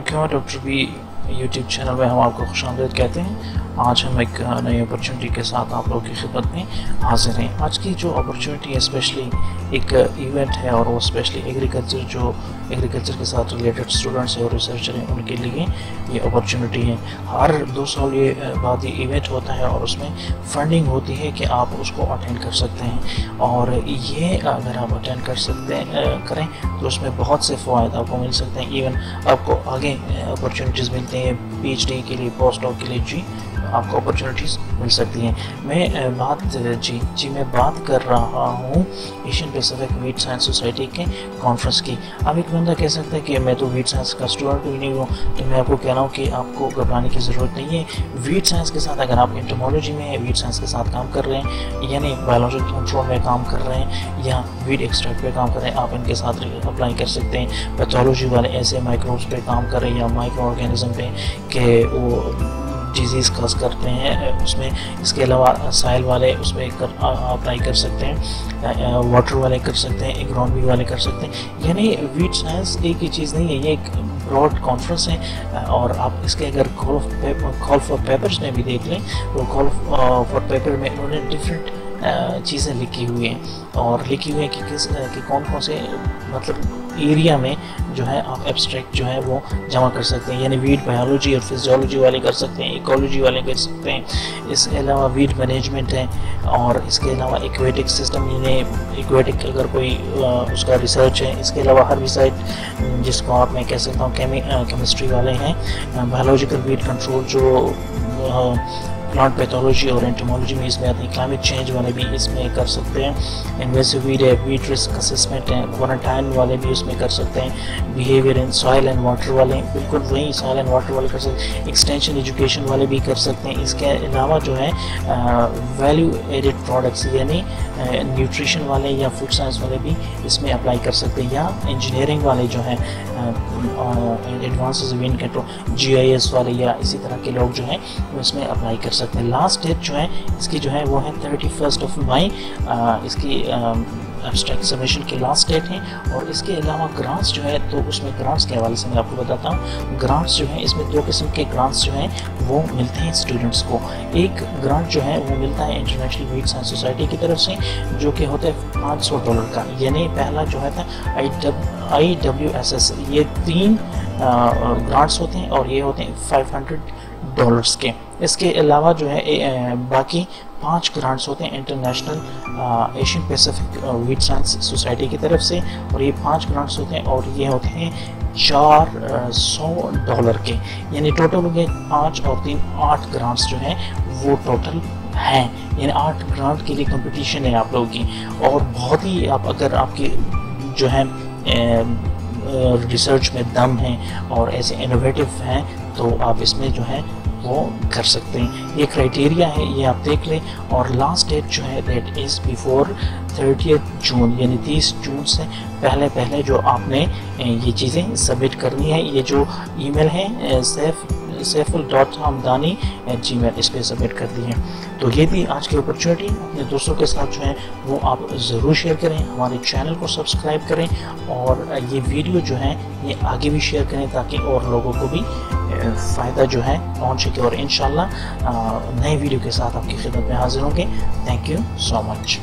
regard of we YouTube channel میں ہم آپ کو خوش آمدید کہتے ہیں۔ آج ہم ایک نئی اپرچونٹی کے ساتھ آپ لوگوں کی خدمت میں حاضر ہیں۔ آج کی جو اپرچونٹی ہے اسپیشلی ایک ایونٹ ہے اور وہ اسپیشلی ایگریکلچر جو ایگریکلچر کے ساتھ ریلیٹڈ اسٹوڈنٹس ہیں اور ریسرچر ہیں، ان کے لیے یہ اپرچونٹی ہے۔ ہر دو سال یہ بعد یہ ایونٹ ہوتا ہے اور اس میں فنڈنگ ہوتی ہے کہ آپ اس کو اٹینڈ کر سکتے ہیں۔ اور یہ اگر آپ اٹینڈ کر سکتے ہیں کریں تو اس میں بہت سے فوائد آپ کو مل سکتے ہیں۔ ایون آپ کو آگے اپرچونیٹیز ملتے ہیں۔ پی ایچ ڈی کے لیے پوسٹ ڈاک کے لیے جی آپ کو اپرچونیٹیز مل سکتی ہیں۔ میں بات جی جی میں بات کر رہا ہوں Asian Pacific weed science society کے کانفرنس کی۔ اب ایک بندہ کہہ سکتا ہے کہ میں تو ویٹ سائنس کا اسٹوڈنٹ بھی نہیں ہوں، تو میں آپ کو کہہ رہا ہوں کہ آپ کو گھبرانے کی ضرورت نہیں ہے۔ ویٹ سائنس کے ساتھ اگر آپ انٹرمولوجی میں ویٹ سائنس کے ساتھ کام کر رہے ہیں یعنی بایولوجیکل کنٹرول میں کام کر رہے ہیں، یا ویٹ ایکسٹریکٹ پہ کام کر رہے ہیں، آپ ان کے ساتھ اپلائی کر سکتے ہیں۔ پیتھولوجی والے ایسے مائکروبس پہ کام کر رہے ہیں یا مائکرو آرگینزم پہ۔ کہ وہ ڈیزیز کاز کرتے ہیں، اس میں اس کے علاوہ سائل والے اس میں اپلائی کر سکتے ہیں واٹر والے کر سکتے ہیں اگرونوی والے کر سکتے ہیں۔ یعنی ویٹ سائنس ایک ہی چیز نہیں ہے، یہ ایک براڈ کانفرنس ہے۔ اور آپ اس کے اگر کال فار پیپرز میں بھی دیکھ لیں تو کال فار پیپر میں انہوں نے ڈفرینٹ چیزیں لکھی ہوئی ہیں۔ اور لکھی ہوئی ہیں کہ کس کہ کون کون سے مطلب ایریا میں جو ہے آپ ایبسٹریکٹ جو ہے وہ جمع کر سکتے ہیں۔ یعنی ویڈ بایولوجی اور فزیولوجی والے کر سکتے ہیں ایکولوجی والے کر سکتے ہیں۔ اس کے علاوہ ویڈ مینجمنٹ ہے اور اس کے علاوہ ایکویٹک سسٹم یعنی ایکویٹک اگر کوئی اس کا ریسرچ ہے۔ اس کے علاوہ ہر ویسائٹ جس کو آپ میں کہہ سکتا ہوں کیمسٹری والے ہیں۔ بایولوجیکل ویڈ کنٹرول جو پلانٹ پیتھولوجی اور انٹمولوجی میں اس میں آتی کلائمیٹ چینج والے بھی اس میں کر سکتے ہیں انویسو ویڈ ہے ویٹ رسک اسسمنٹ ہے کوارنٹائن والے بھی اس میں کر سکتے ہیں behaviour in soil and water والے بالکل وہی سوائل اینڈ واٹر والے کر سکتے ہیں ایکسٹینشن ایجوکیشن والے بھی کر سکتے ہیں اس کے علاوہ جو ہے ویلیو ایڈڈ پروڈکٹس یعنی نیوٹریشن والے یا فوڈ سائنس والے بھی اس میں اپلائی کر سکتے ہیں یا انجینئرنگ والے جو ہیں advances weed control G I S والے یا اسی طرح کے لوگ جو ہیں وہ اس میں اپلائی کر سکتے ہیں لاسٹ ڈیٹ جو ہے، اس کی جو ہے وہ ہے تھرٹی فرسٹ آف مائی اس کی ایبسٹریکٹ سبمیشن کی لاسٹ ڈیٹ ہیں۔ اور اس کے علاوہ گرانٹس جو ہے، تو اس میں گرانٹس کے حوالے سے میں آپ کو بتاتا ہوں۔ گرانٹس جو ہیں، اس میں دو قسم کے گرانٹس جو ہیں، وہ ملتے ہیں اسٹوڈنٹس کو۔ ایک گرانٹ جو ہے، وہ ملتا ہے انٹرنیشنل ویٹ سائنس سوسائٹی کی طرف سے، جو کہ ہوتا ہے پانچ سو ڈالر کا۔ یعنی پہلا جو ہے تھا I I W S S یہ تین گرانٹس ہوتے ہیں اور یہ ہوتے ہیں فائیو ہنڈریڈ ڈالرس کے اس کے علاوہ جو ہے باقی پانچ گرانٹس ہوتے ہیں international Asian Pacific wheat science society کی طرف سے اور یہ پانچ گرانٹس ہوتے ہیں اور یہ ہوتے ہیں چار سو ڈالر کے یعنی ٹوٹل ہو گئے پانچ اور تین آٹھ گرانٹس جو ہیں وہ ٹوٹل ہیں یعنی آٹھ گرانٹ کے لیے کمپٹیشن ہے آپ لوگوں کی اور بہت ہی آپ اگر آپ کی جو ہے ریسرچ میں دم ہیں اور ایسے انوویٹو ہیں تو آپ اس میں جو ہے وہ کر سکتے ہیں۔ یہ کرائٹیریا ہے یہ آپ دیکھ لیں۔ اور لاسٹ ڈیٹ جو ہے that is before thirtieth June یعنی تیس جون سے پہلے پہلے جو آپ نے یہ چیزیں سبمٹ کرنی ہے یہ جو ای میل ہے سیف، سیفل ڈاٹ ہمدانی جی میل اس پہ سبمٹ کر دی ہے تو یہ تھی آج کی اپرچونیٹی اپنے دوستوں کے ساتھ جو ہے وہ آپ ضرور شیئر کریں۔ ہمارے چینل کو سبسکرائب کریں۔ اور یہ ویڈیو جو ہے یہ آگے بھی شیئر کریں تاکہ اور لوگوں کو بھی فائدہ جو ہے پہنچ سکے اور انشاءاللہ نئے ویڈیو کے ساتھ آپ کی خدمت میں حاضر ہوں گے۔ Thank you so much